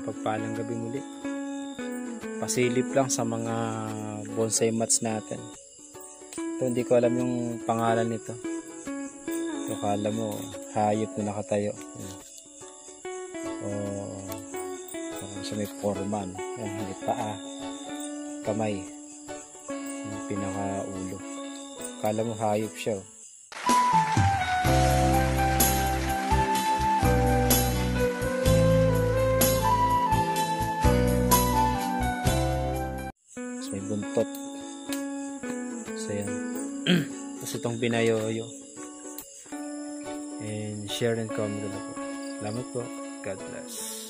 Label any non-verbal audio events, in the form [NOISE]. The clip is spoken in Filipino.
mapagpalang gabi muli. Pasilip lang sa mga bonsai mats natin. Ito, hindi ko alam yung pangalan nito. Ito, kala mo, hayop na nakatayo. O, parang siya may forman. Yan, hindi paa. Kamay. Yung pinaka-ulo. Kala mo hayop siya. Oh. May buntot. So yan. [CLEARS THROAT] Tapos itong binayoyo. And share and comment na po. Salamat po. God bless.